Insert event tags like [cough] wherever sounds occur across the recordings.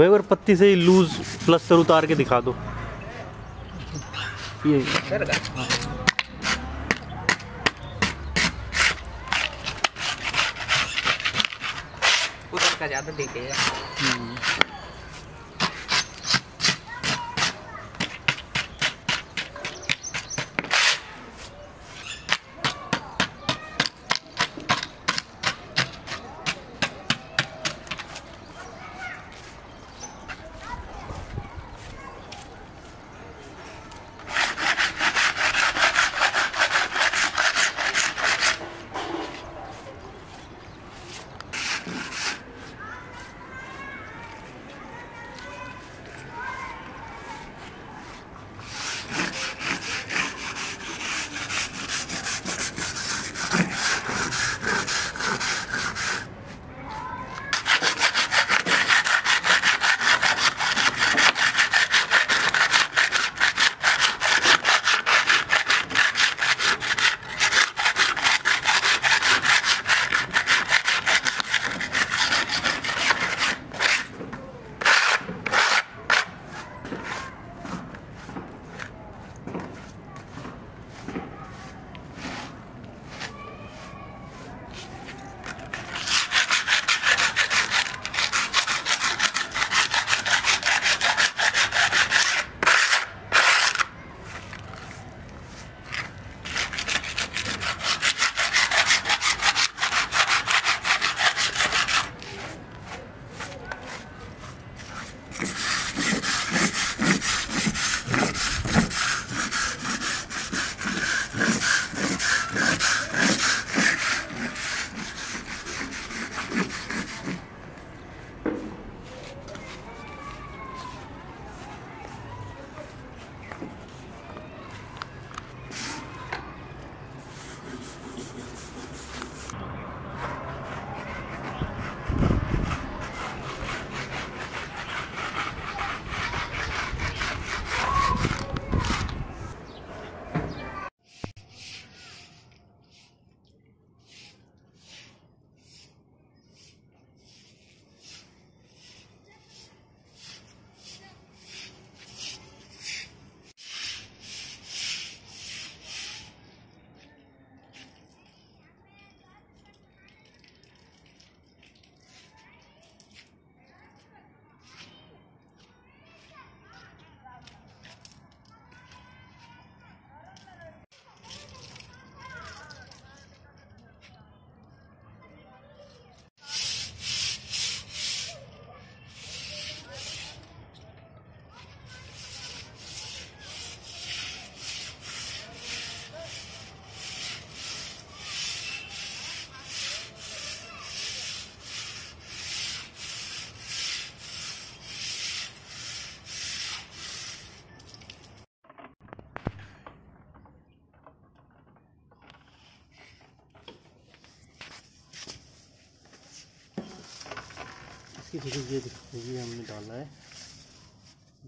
वह अगर पत्ती से ही लूज प्लस्तर उतार के दिखा दो। ये। उधर का ज़्यादा दिखेगा जगह ये देखो ये हमने डाला है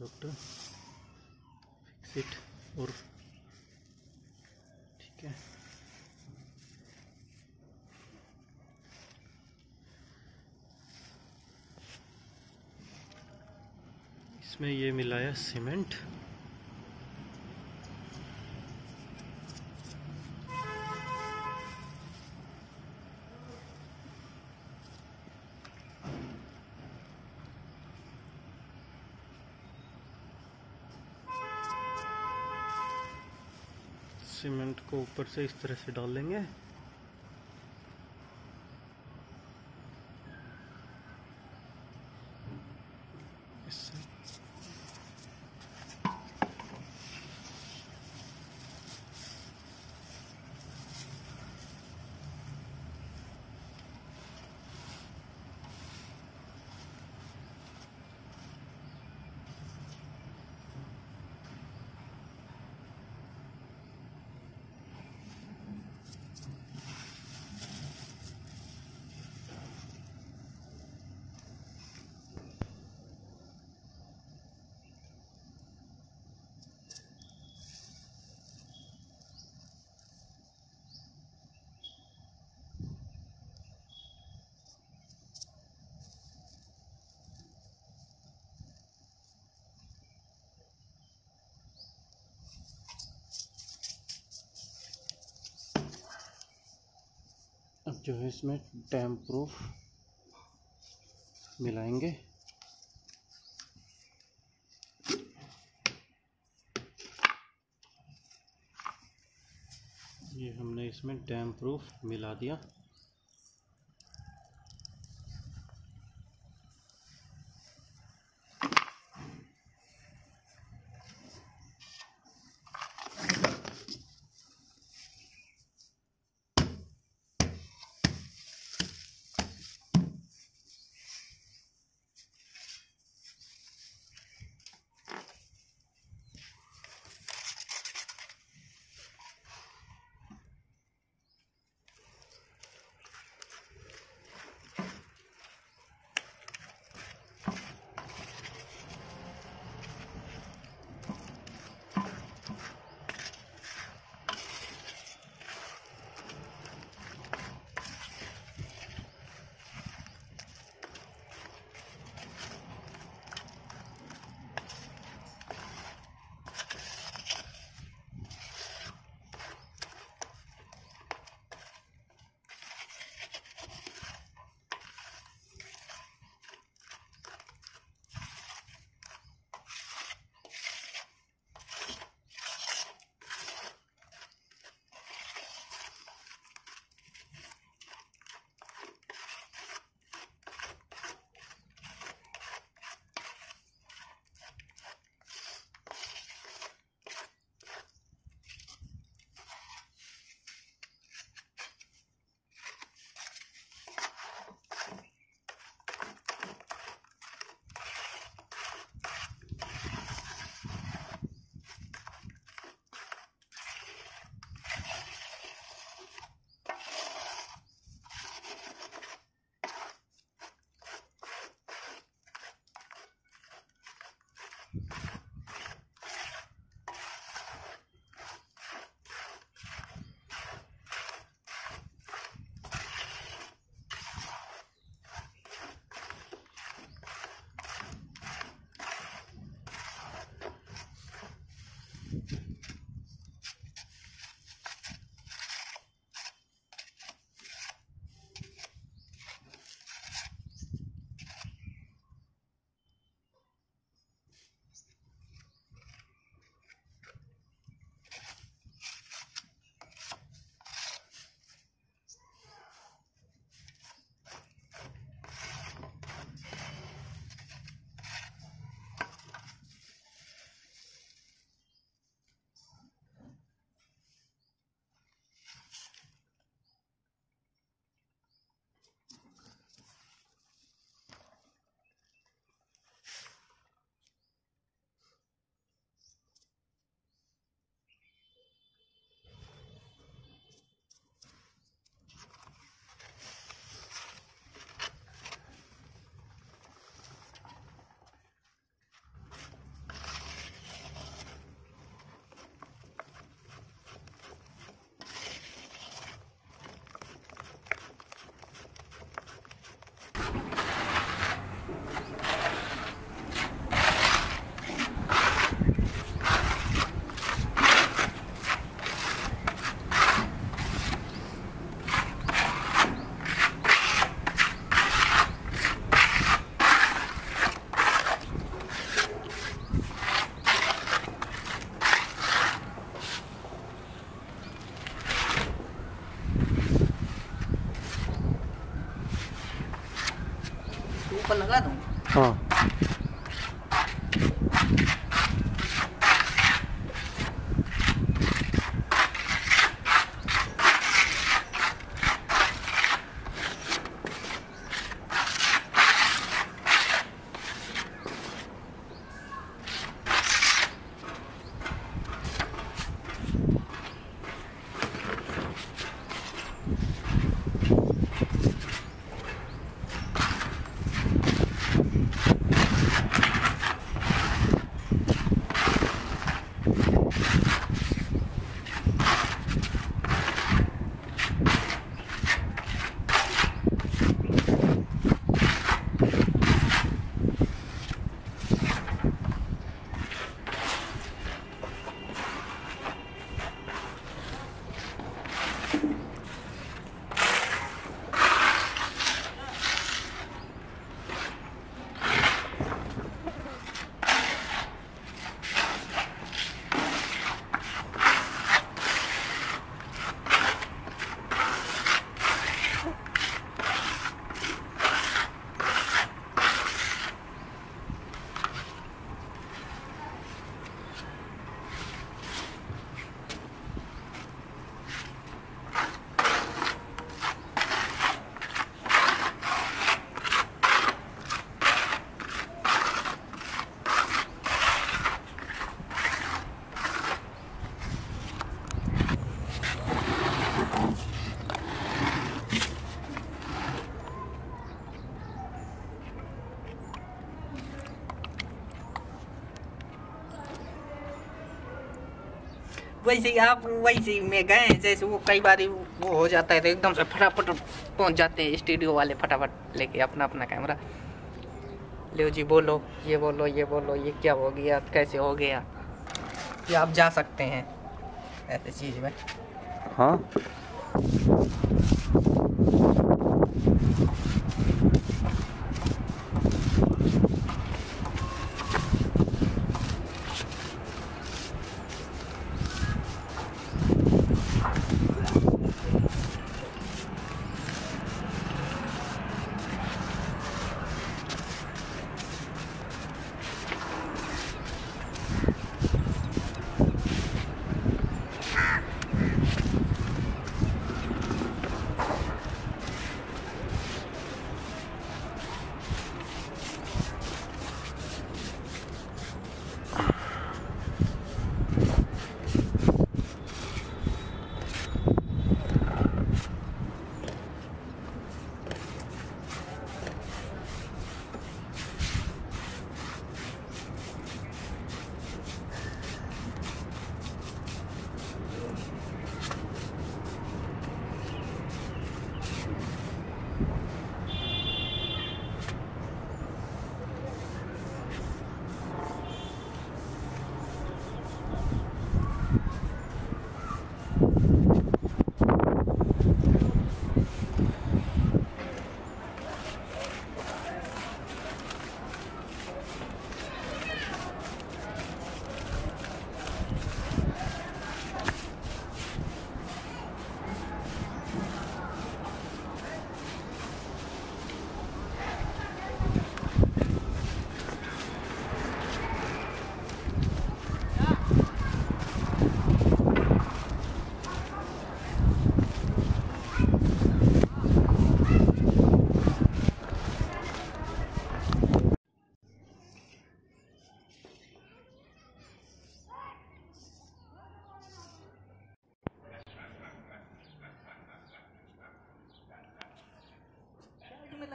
डॉक्टर फिक्सिट और ठीक है इसमें ये मिलाया सीमेंट। सीमेंट को ऊपर से इस तरह से डालेंगे। जो है इसमें टैम प्रूफ मिलाएँगे। ये हमने इसमें डैम प्रूफ मिला दिया। वैसे ही आप वैसे ही में गए, जैसे वो कई बार वो हो जाता है तो एकदम से फटाफट पहुँच जाते हैं स्टूडियो वाले फटाफट लेके अपना अपना कैमरा। लो जी, बोलो, ये बोलो ये बोलो, ये क्या हो गया, कैसे हो गया? ये आप जा सकते हैं ऐसे चीज़ में। हाँ।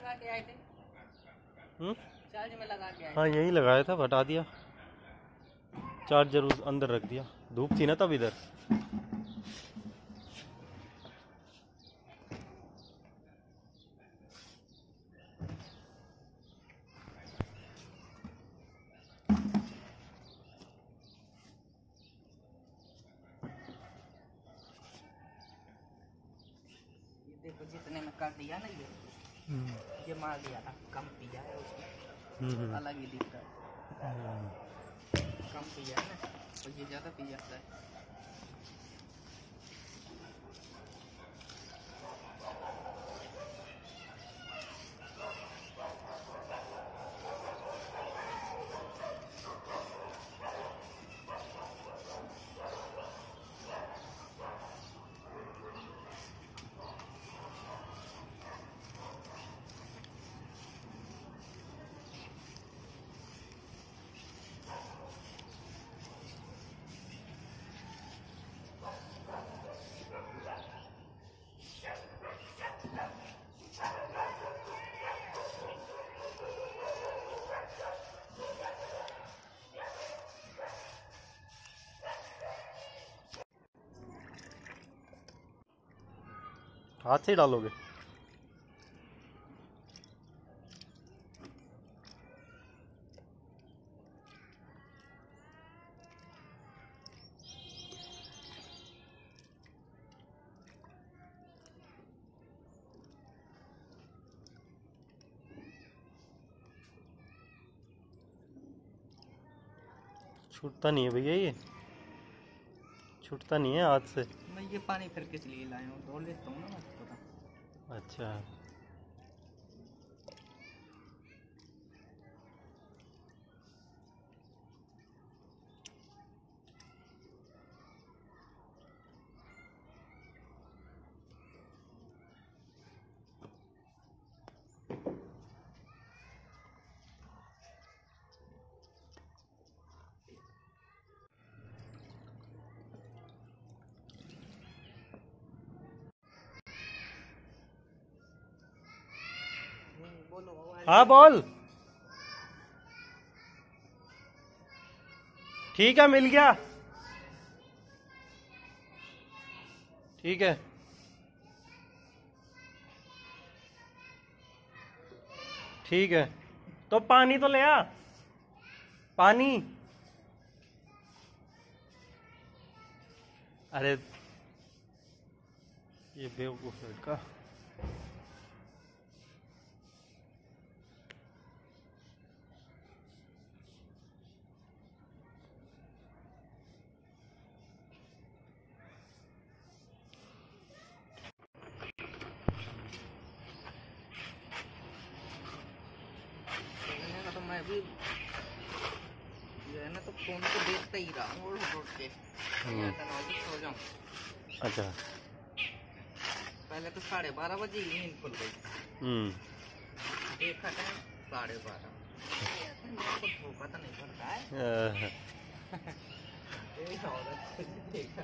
लगा के आए थे। हम्म? चार्ज में लगा के आए हाँ यही लगाया था हटा दिया। चार्जर उस अंदर रख दिया। धूप थी ना तब इधर ये देखो जितने में कर दिया ना ये ये मार दिया था कम पिया है उसने हम्म, अलग ही दिख रहा है हम्म। कम पिया है ना और ये ज़्यादा पी जाता है हाथ से ही डालोगे। छूटता नहीं है भैया ये। छूटता नहीं है हाथ से। मैं ये पानी फिर किस लिए लाया हूँ? धो लेता हूँ ना अच्छा। हाँ बोल। ठीक है, मिल गया। ठीक है। ठीक है। तो पानी तो ले आ। पानी। अरे, ये बेवकूफ़ लड़का। तो मैं भी जो है ना तो फ़ोन को देखता ही रहा हूँ उठ उठ के हम्म। सो जाऊँ। अच्छा। पहले तो साढ़े बारह बजे ही नींद खुल गई। हम्म। देखा टाइम साढ़े बारह। धोखा तो नहीं पड़ता है। [laughs] देखा।